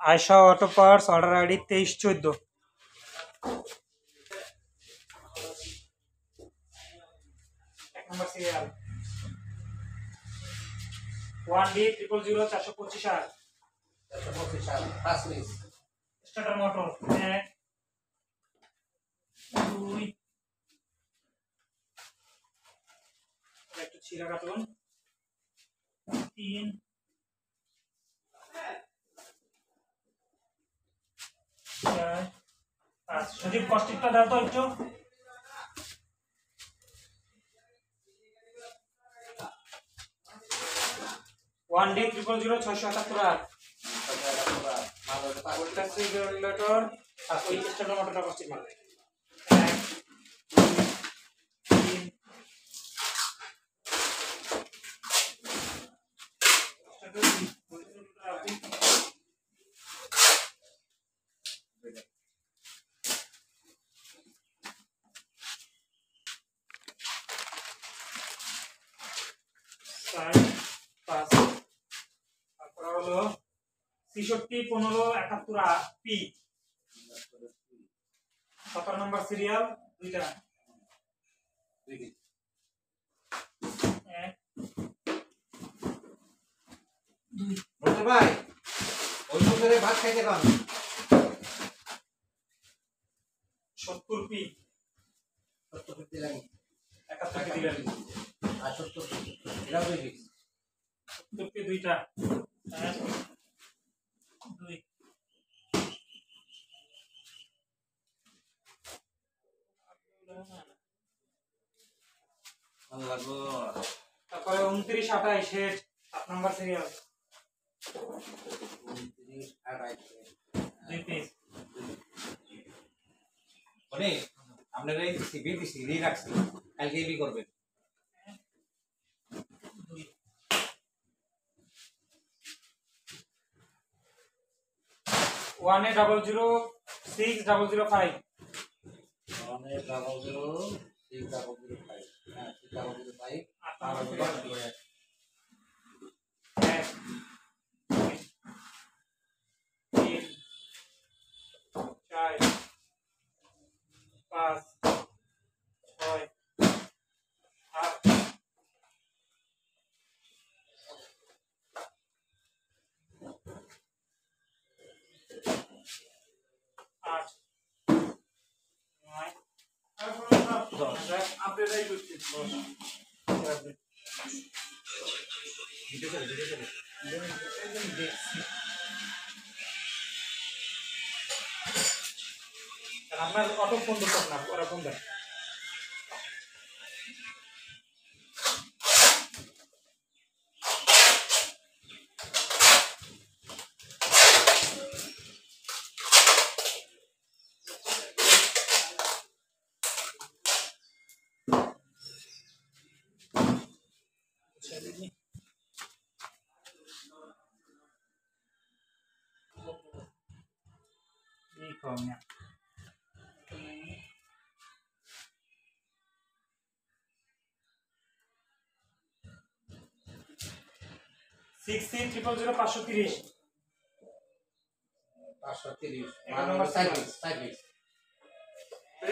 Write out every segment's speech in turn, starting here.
Ayesha auto parts order ID তেইশ চোদ্দ। One D triple zero চারশো পঁচিশ আর। চারশো পঁচিশ স্টার্টার মোটর এক দুই। আর একটু ছিঁড়া কাটুন তিন চার পাঁচ সজীব কষ্টিকটা দাও তো একটু। ওয়ান ডি ট্রিপল জিরো ছয়শো একাত্তর আট কষ্টিক মারবে তিন স্টার্টার দুই পজিশনটা আপনি চার পাঁচ তারপরে হলো ছেষট্টি পনেরো একাত্তর পি। সতেরো নম্বর সিরিয়াল দুইটা। বলতে ভাই ওই লোকের ভাত খাইতে পান সত্তর পি। সত্তর ফিফটি লাগে একাত্তর পি দিলেন আর দুইটা। উনত্রিশ, আঠাইশ হেড সাত নম্বর সিরিয়াল আপনারা এই সিবি রি রাখছি কালকে এবি করবেন। One double zero six double zero five মানে double zero six double zero five হ্যাঁ সিক্স ডাবল জিরো ফাইভ আট নম্বর সিরিয়াল এক তিন চার পাঁচ ছয় সাত আট নয় দশ আপডেটাই করছি দশ ভিডিও চলে ভিডিও চলে আপনার অটো ফোন করতে না ওরা ফোন দেয়। না সিক্স থ্রি ট্রিপল জিরো পাঁচশো তিরিশ। পাঁচশো তিরিশ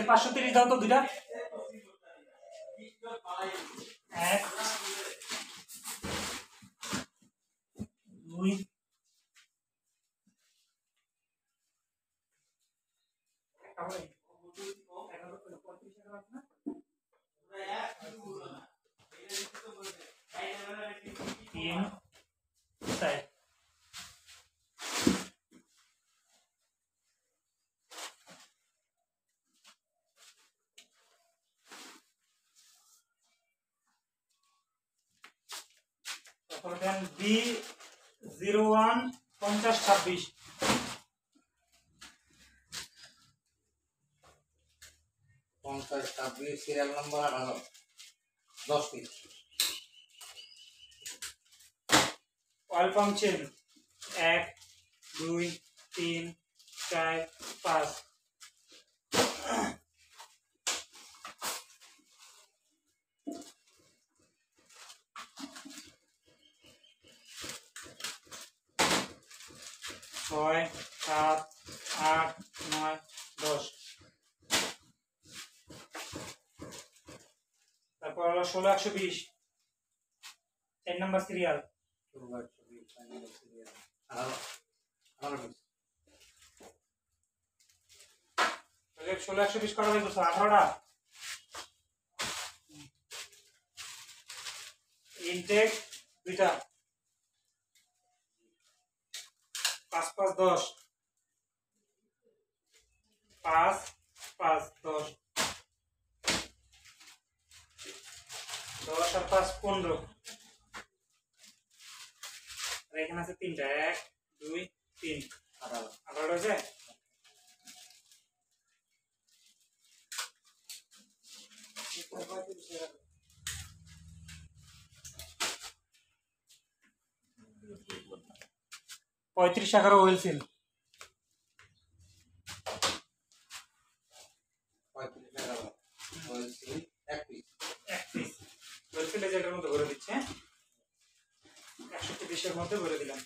পাঁচশো তিরিশ দাও তো দুইটা। এক দুই তিন চার তারপরে দেন বি জিরো ওয়ান পঞ্চাশ ছাব্বিশ। পঞ্চাশ ছাব্বিশ সিরিয়াল নম্বর আঠারো দশ পিস অয়েল পাম্প চেন এক দুই তিন চার পাঁচ। ছয় সাত আট নয় দশ। তারপর হলো ষোলো একশো বিশ। চার নম্বর সিরিয়াল একশো বিশ ষোলো একশো বিশ করা হয়ে গেছে। আঠারোটা। ইনটেক দুইটা। পাঁচ পাঁচ দশ। পাঁচ পাঁচ দশ। দশ আর পাঁচ পনেরো। আর এখানে আছে তিনটা এক দুই তিন। আঠারো। আঠারোটা হয়েছে? পঁয়ত্রিশ এগারো ওয়েল সিল পঁয়ত্রিশ এগারো বলছি এক পিস এক পিস ওয়েল সিলে যেটার মধ্যে ভরে দিচ্ছে হ্যাঁ একষট্টি পিসের মধ্যে ভরে দিলাম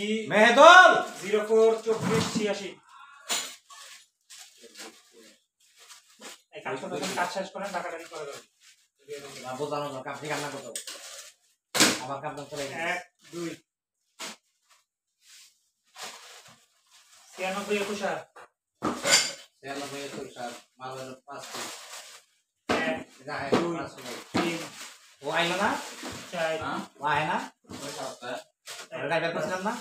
বি মেহেদুল! জিরো ফোর চব্বিশ ছিয়াশি। কাজ শেষ করেন টাকাটা করে দেবেন। বোঝানো না কাপড়ি কান্না করতে হবে। আমার কাপড় চলে এক দুই। ছিয়ানব্বই একুশ আর। ছিয়ানব্বই একুশ সাত মাল হলো পাঁচ ও আইলো না? ও আয় না? ওটা ড্রাইভার করছিলাম না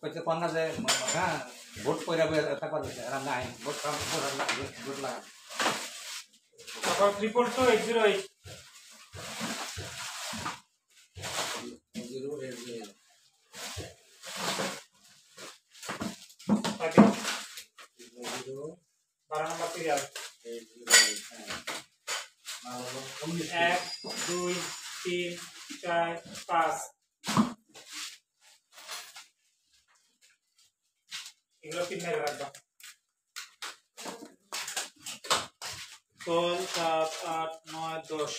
কইছে কোন না যে হ্যাঁ ভোট কইরা বইয়া থাকবার হইছে আর না ভোট কাম ভোট ভোট লাগা তারপর triple two eight zero eight zero eight zero zero বারো number serial eight zero eight হ্যাঁ মাল হলো উনিশ এক দুই তিন চার পাঁচ এগুলো মেরে রাখবা ছয় সাত আট নয় দশ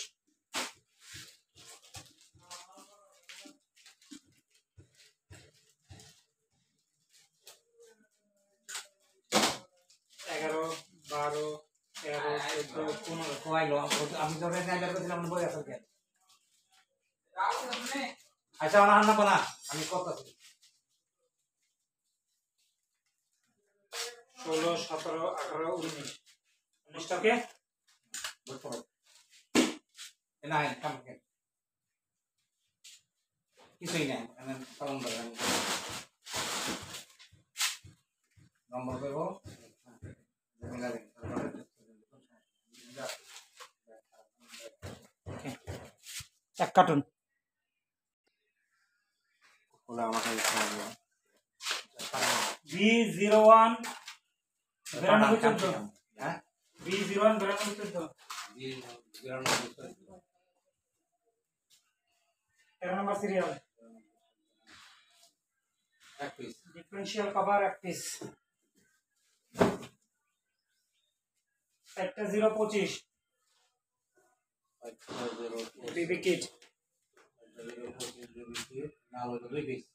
এগারো বারো তেরো চোদ্দ পনেরো আমি তো বই আছে কেন আচ্ছা আমি সতেরো, আঠারো, উনিশ। উনিশটাকে ভোট করো না কাম কেন কিছুই নাই, আমি পালন করে নম্বর করব। এক কার্টুন বি জিরো ওয়ান বিরানব্বই চোদ্দ বি জিরো ওয়ান বিরানব্বই চোদ্দ তেরো নম্বর সিরিয়াল এক পিস ডিফারেন্সিয়াল কভার এক পিস একটা জিরো পঁচিশ বিবি কিট দুই পিস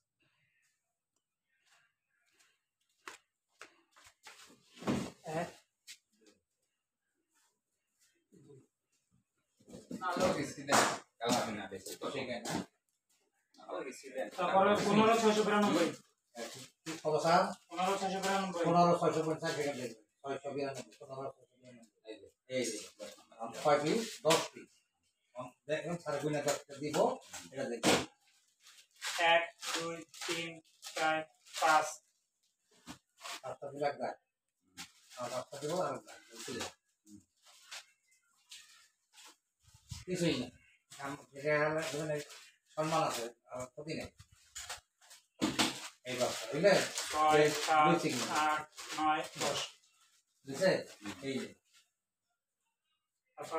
এক তারপরে পনেরো ছয়শো বিরানব্বই। কত স্যার? পনেরো ছয়শো বিরানব্বই। পনেরো ছয়শো পঞ্চাশ টাকা ছয়শো বিরানব্বই পনেরো ছয়শো বিরানব্বই। এই ছয় পিস দশ পিস দেখুন সাড়ে গুণে দশটা দিব। এটা দেখুন। এক দুই তিন চার পাঁচ। পাঁচটা দিলে এক কিছুই না সম্মান আছে ক্ষতি নেই এই বাচ্চা বুঝলে নয় দশ বুঝছে এই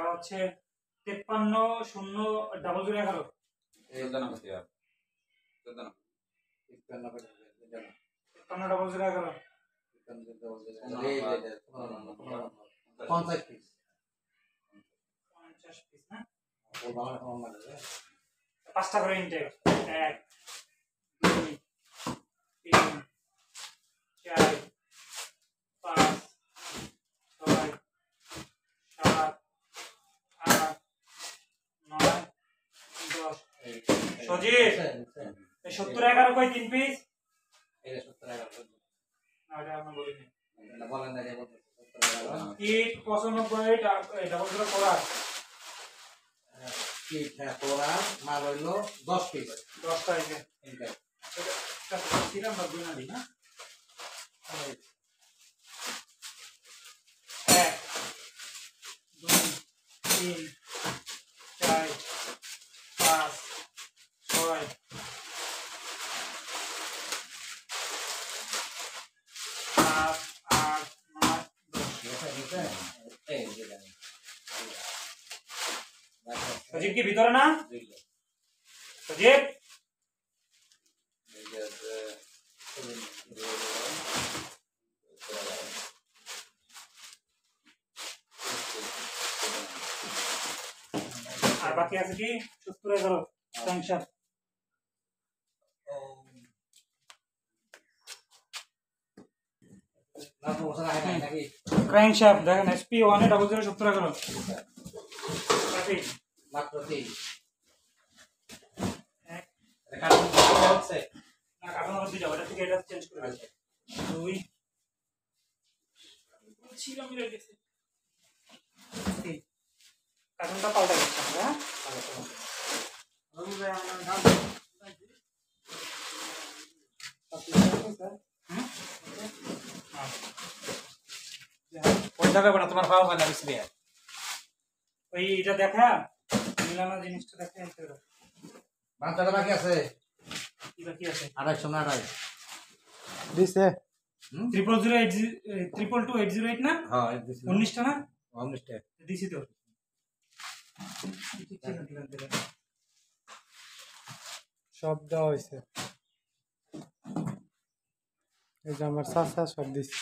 হচ্ছে তেপ্পান্ন শূন্য ডাবল জিরো এগারো তিপ্পান্ন ডবল জিরো এগারো পঞ্চাশ পিস পঞ্চাশ পিস না ও বাংলা কেমন লাগে পাঁচটা করে ইনটেক এক দুই তিন চার পাঁচ ছয় সাত আট নয় দশ। সজীব। সত্তর এগারো কয় তিন পিস এটা সত্তর এগারো না ওটা আমরা বলিনি না, বলেন না যে বলতেছে, সত্তর এগারো ইট পঁচানব্বই ডাবল জিরো করা পিঠ হ্যাঁ তোরা মাল হইল দশ পিস দশটা ছিলাম বা দুই না না? এক দুই তিন সজীব কি ভিতরে না সজীব আর বাকি আছে কি সত্তর এগারো সংসার না তো বসে রাখে নাই নাকি ক্র্যাঙ্ক শ্যাফট দেখেন এসপি ওয়ানে ডাবল জিরো সত্তর এগারো বাকি মাত্র তিন। কার্টুনটা পাল্টা গেছে ওই না তোমার পাওয়া হয় না ওই এটা দেখা মিলানো জিনিসটা দেখা নিতে হবে। টাকা বাকি আছে? কি বাকি আছে? আড়াইশো না আড়াই? দিছে। Triple zero eight triple two eight zero eight না? হ্যাঁ উনিশটা না? উনিশটা। দিছি তো। সব দেওয়া হয়েছে এই যে আমার চাষা সব দিছে।